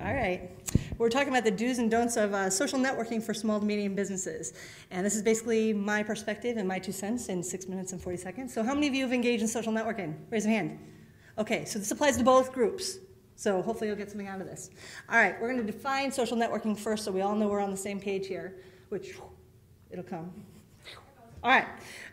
All right. We're talking about the do's and don'ts of uh, social networking for small to medium businesses. And this is basically my perspective and my two cents in six minutes and 40 seconds. So, how many of you have engaged in social networking? Raise your hand. Okay, so this applies to both groups. So, hopefully, you'll get something out of this. All right, we're going to define social networking first so we all know we're on the same page here, which it'll come. All right.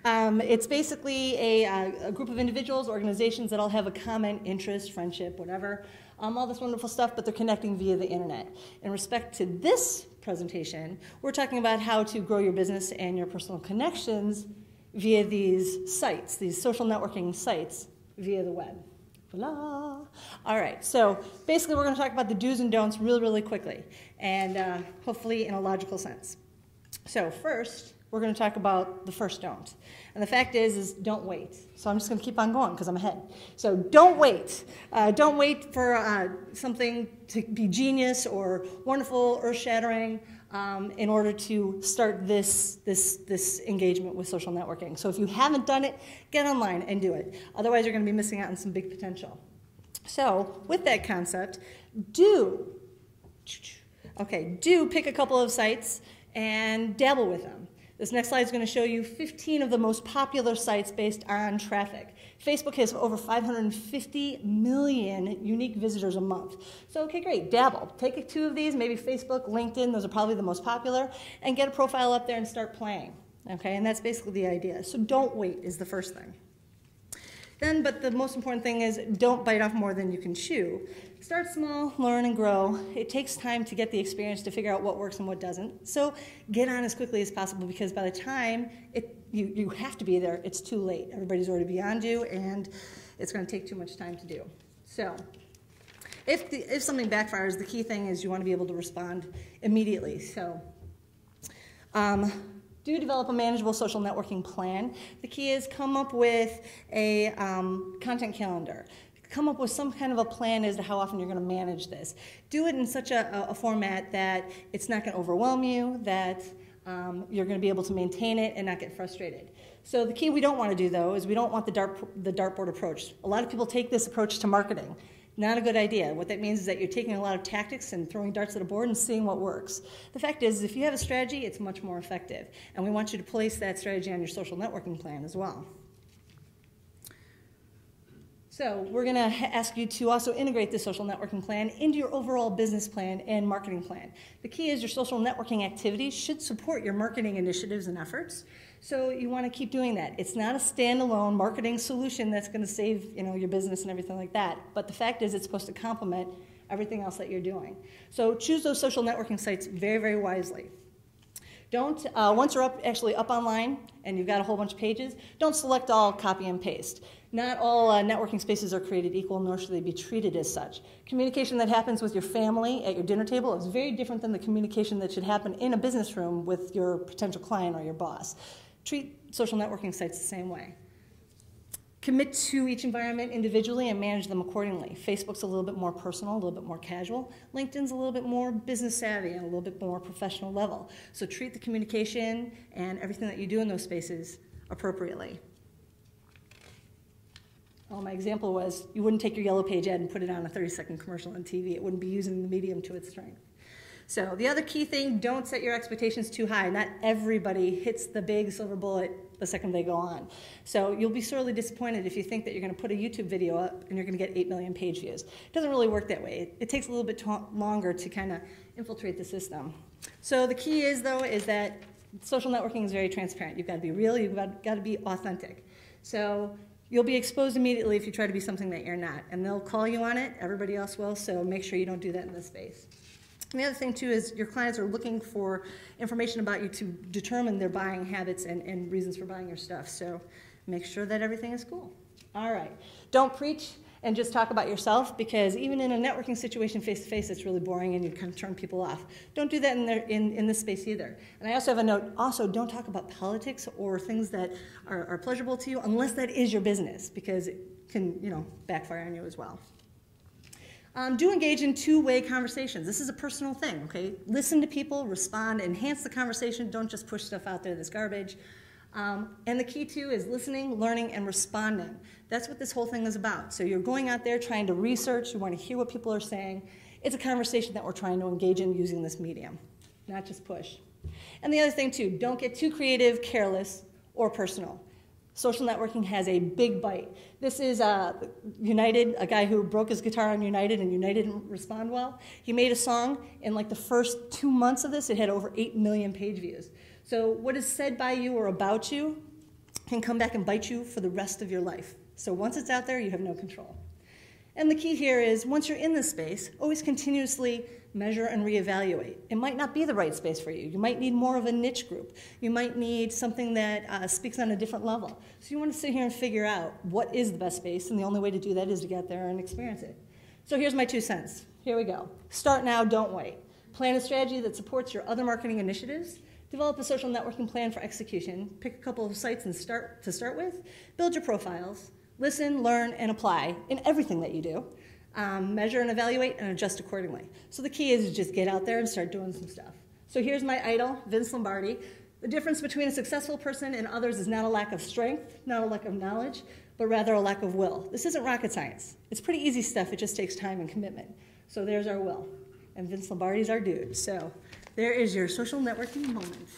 Um, it's basically a, uh, a, group of individuals, organizations that all have a common interest, friendship, whatever, um, all this wonderful stuff, but they're connecting via the internet. In respect to this presentation, we're talking about how to grow your business and your personal connections via these sites, these social networking sites via the web. Voila. All right, so basically we're going to talk about the do's and don'ts really, really quickly, and uh, hopefully in a logical sense. So first, we're going to talk about the first don't. And the fact is, is don't wait. So I'm just going to keep on going because I'm ahead. So don't wait. Uh, don't wait for uh, something to be genius or wonderful, earth-shattering um, in order to start this, this, this engagement with social networking. So if you haven't done it, get online and do it. Otherwise, you're going to be missing out on some big potential. So with that concept, do, okay, do pick a couple of sites and dabble with them. This next slide is going to show you 15 of the most popular sites based on traffic. Facebook has over 550 million unique visitors a month. So, okay, great, dabble. Take two of these, maybe Facebook, LinkedIn, those are probably the most popular, and get a profile up there and start playing. Okay, and that's basically the idea. So, don't wait, is the first thing. Then, but the most important thing is don't bite off more than you can chew. Start small, learn and grow. It takes time to get the experience to figure out what works and what doesn't. So get on as quickly as possible because by the time it, you, you have to be there, it's too late. Everybody's already beyond you and it's going to take too much time to do. So if, the, if something backfires, the key thing is you want to be able to respond immediately. So um, do develop a manageable social networking plan. The key is come up with a um, content calendar come up with some kind of a plan as to how often you're going to manage this. Do it in such a, a format that it's not going to overwhelm you, that um, you're going to be able to maintain it and not get frustrated. So the key we don't want to do though is we don't want the, dart, the dartboard approach. A lot of people take this approach to marketing. Not a good idea. What that means is that you're taking a lot of tactics and throwing darts at a board and seeing what works. The fact is, if you have a strategy, it's much more effective. And we want you to place that strategy on your social networking plan as well. So we're going to ask you to also integrate the social networking plan into your overall business plan and marketing plan. The key is your social networking activities should support your marketing initiatives and efforts. So you want to keep doing that. It's not a standalone marketing solution that's going to save you know, your business and everything like that. But the fact is it's supposed to complement everything else that you're doing. So choose those social networking sites very, very wisely. Don't, uh, once you're up, actually up online and you've got a whole bunch of pages, don't select all copy and paste. Not all uh, networking spaces are created equal, nor should they be treated as such. Communication that happens with your family at your dinner table is very different than the communication that should happen in a business room with your potential client or your boss. Treat social networking sites the same way. Commit to each environment individually and manage them accordingly. Facebook's a little bit more personal, a little bit more casual. LinkedIn's a little bit more business savvy and a little bit more professional level. So treat the communication and everything that you do in those spaces appropriately. Well, my example was you wouldn't take your yellow page ad and put it on a 30 second commercial on TV. It wouldn't be using the medium to its strength. So the other key thing, don't set your expectations too high. Not everybody hits the big silver bullet the second they go on. So you'll be sorely disappointed if you think that you're going to put a YouTube video up and you're going to get 8 million page views. It doesn't really work that way. It, it takes a little bit longer to kind of infiltrate the system. So the key is, though, is that social networking is very transparent. You've got to be real, you've got, got to be authentic. So You'll be exposed immediately if you try to be something that you're not, and they'll call you on it. Everybody else will, so make sure you don't do that in this space. And the other thing, too, is your clients are looking for information about you to determine their buying habits and, and reasons for buying your stuff. So make sure that everything is cool. All right. Don't preach and just talk about yourself because even in a networking situation face to face, it's really boring and you kind of turn people off. Don't do that in, their, in, in this space either. And I also have a note also, don't talk about politics or things that are, are pleasurable to you unless that is your business because it can you know, backfire on you as well. Um, do engage in two-way conversations. This is a personal thing, okay? Listen to people, respond, enhance the conversation. Don't just push stuff out there that's garbage. Um, and the key too is listening, learning, and responding. That's what this whole thing is about. So you're going out there trying to research, you want to hear what people are saying, It's a conversation that we're trying to engage in using this medium, not just push. And the other thing, too, don't get too creative, careless, or personal. Social networking has a big bite. This is uh, United, a guy who broke his guitar on United and United didn't respond well. He made a song. In like the first two months of this, it had over 8 million page views. So what is said by you or about you can come back and bite you for the rest of your life. So once it's out there, you have no control. And the key here is once you're in this space, always continuously measure and reevaluate. It might not be the right space for you. You might need more of a niche group. You might need something that uh, speaks on a different level. So you want to sit here and figure out what is the best space, and the only way to do that is to get there and experience it. So here's my two cents. Here we go. Start now, don't wait. Plan a strategy that supports your other marketing initiatives. Develop a social networking plan for execution. Pick a couple of sites and start to start with. Build your profiles listen, learn, and apply in everything that you do. Um, measure and evaluate and adjust accordingly. So the key is just get out there and start doing some stuff. So here's my idol, Vince Lombardi. The difference between a successful person and others is not a lack of strength, not a lack of knowledge, but rather a lack of will. This isn't rocket science. It's pretty easy stuff, it just takes time and commitment. So there's our will. And Vince Lombardi's our dude. So there is your social networking moment.